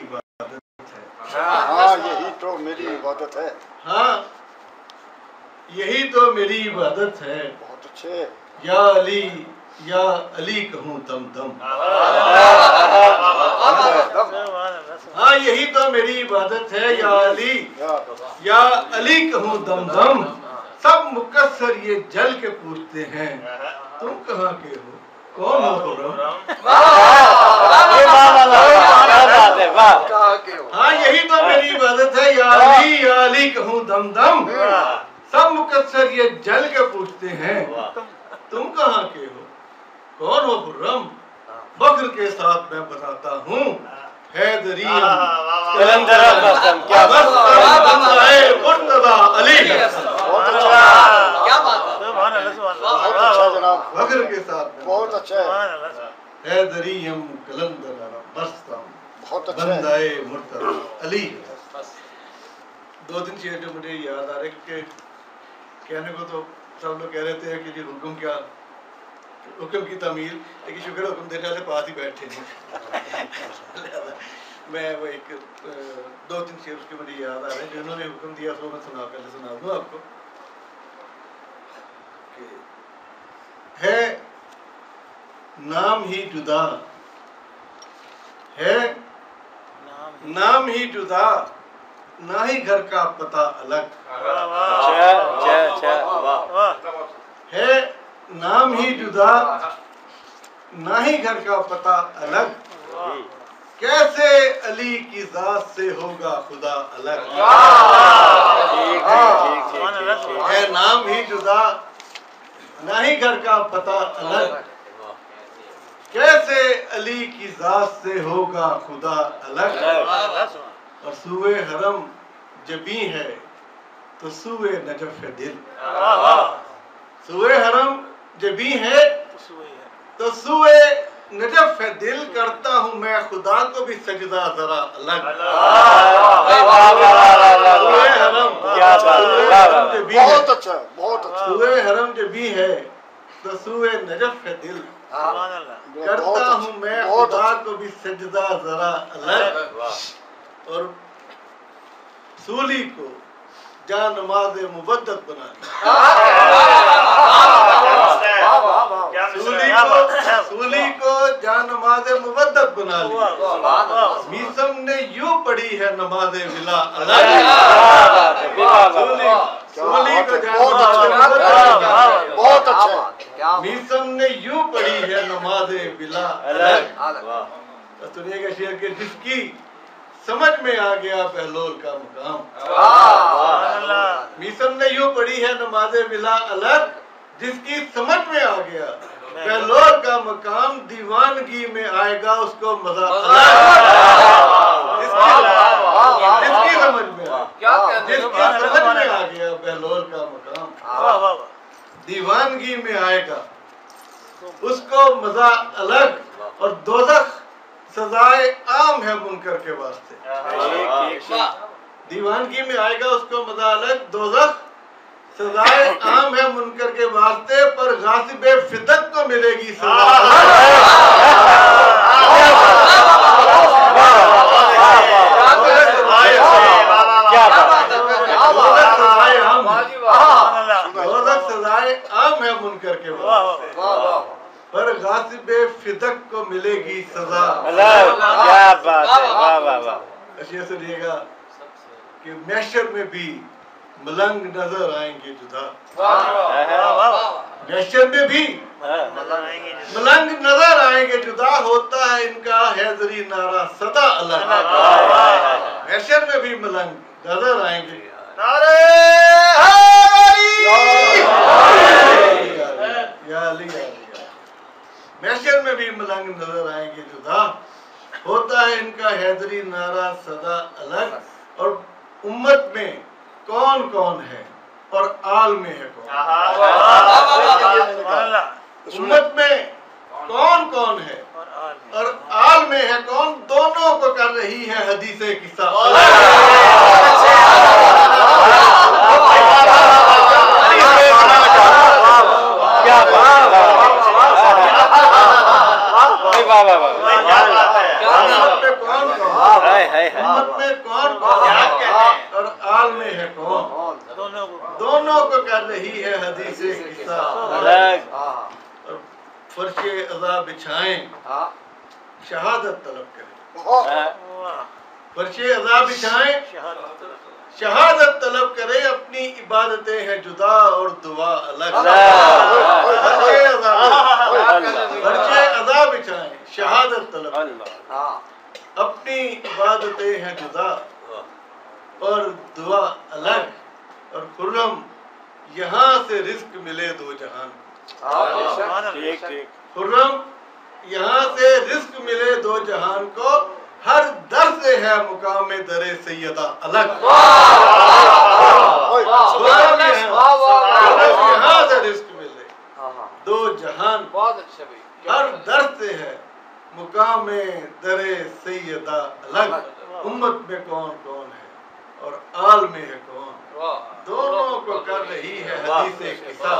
इबादत है हाँ यही तो मेरी इबादत है। हाँ यही तो मेरी इबादत है। बहुत अच्छे। या अली या अली कहूँ दम दम। हाँ यही तो मेरी इबादत है या अली। या अली कहूँ दम दम। सब मुकस्सर ये जल के पूछते हैं। तुम कहाँ के हो? कौन हो खुर्रम हाँ यही तो मेरी इबादत है या अली या अली कहूँ दम दम सब मुकस्सर ये जल के पूछते हैं तुम कहाँ के हो कौन हो खुर्रम फख्र के साथ मैं बताता हूँ हैदरी क्या बात मुर्तदा अली अच्छा क्या बात है फख्र के साथ बहुत अच्छा है। हैदरीयम कलंदर मस्तम बहुत अच्छा है। बंदाए मुर्तदा अली। दो दिन शेर जो मुझे याद आ रहे कि कहने को तो सब लोग कह रहे थे कि जी हुक्म क्या हुक्म की तमीर लेकिन शुक्र है हुक्म देने वाले पास ही बैठे हैं। मैं वो एक दो तीन शेर उसके मुझे याद आ रहे हैं। जिन्होंने हुक्म दिया सो मैं सुना पहले सुना दूँ आपको कि है नाम ही जुदा। है? नाम ही जुदा। ना ही घर का पता अलग। है? नाम ही जुदा। ना ही घर का पता अलग। कैसे अली की जात से होगा खुदा अलग? है नाम ही जुदा। ना ही घर का पता अलग। अली की जात से होगा खुदा अलग और सुए हरम जबी है तो सुए नजफ है दिल सुए हरम जबी है तो सुए नजफ है दिल करता हूँ मैं खुदा को भी सजदा जरा अलग है, है बहुत अच्छा बहुत अच्छा सुए हरम जबी है तो सुए नजफ है दिल करता अच्छा हूँ मैं खुदा अच्छा को भी सजदा जरा अलग और सूली को जा नमाज़ मुबद्दत बना ली सूली को सूली को जा नमाज़ मुबद्दत बना मीसम ने यूँ पढ़ी है नमाज़ विला सूली को जा नमाज़ अच्छा मुबद्दत मीसम ने यूँ पढ़ी है नमाज़ बिला। अलग। तो दुनिया के शेर के जिसकी समझ में आ गया बहलोल का मुकाम। मीसम ने यूँ पढ़ी है नमाज़ बिला अलग। जिसकी समझ में आ गया बहलोल का मकाम दीवानगी में आएगा उसको मज़ा जिसकी जिसकी समझ में आ क्या जिसकी समझ में आ गया बहलोल का मकाम। दीवानगी में आएगा। उसको मज़ा अलग और दोजख सजाए आम है मुनकर के वास्ते। दीवानगी में आएगा, उसको मज़ा अलग, दोजख सजाए आम है मुनकर के वास्ते, पर गासिब फितक को मिलेगी सजा क्या बात दोजख सजाए आम है। वाह दोजख सजाए आम है मुनकर के पर गासिब फिदक को मिलेगी सजा। क्या बात है वाह वाह वाह। ऐसे सुनिएगा कि मैशर में भी मलंग नज़र आएँगे जुदा। मैशर में भी मलंग नज़र आएँगे जुदा। होता है इनका हैदरी नारा सदा अलग मैशर में भी मलंग नज़र आएँगे। या अली, अली। मैशर में भी मलंग नज़र आएँगे जुदा होता है इनका हैदरी नारा सदा अलग। और उम्मत में कौन कौन है? और आल में है कौन? उम्मत में कौन कौन है? और आल में। है कौन? दोनों को कर रही है हदीस किस्सा क्या बात है वाह वाह वाह उम्मत में कौन कौन हाय हाय हाय उम्मत में कौन वाह, क्या वाह, कहते वाह। हैं? और आल में है कौन? कौन? दोनों को दोनों को कर रही है हदीस अलग हाँ। और फर्शे अजा बिछाएँ। हाँ। शहादत तलब करें। बहुत हाँ, फर्शे अजा बिछाएँ। शहादत शहादत तलब करें। अपनी इबादतें हैं जुदा और दुआ अलग। फर्शे अजा बिछाएँ। शहादत तलब करें अल्लाह हाँ अपनी इबादतें हैं जुदा और दुआ अलग और खुर्रम यहाँ से रिस्क मिले दो जहान। हाँ खुर्रम यहाँ से रिस्क मिले दो जहान को हर दर से है मुकाम दरे सैयदा अलग। यहाँ- वाह, वाह, वाह, खुर्रम वाह। यहाँ से रिस्क मिले हाँ हाँ। दो जहान। बहुत अच्छे भाई हर दर से है। मुकाम दरे सैदा अलग। उम्मत में कौन कौन है? और आल में है कौन? दोनों को कर रही है हदीस किसा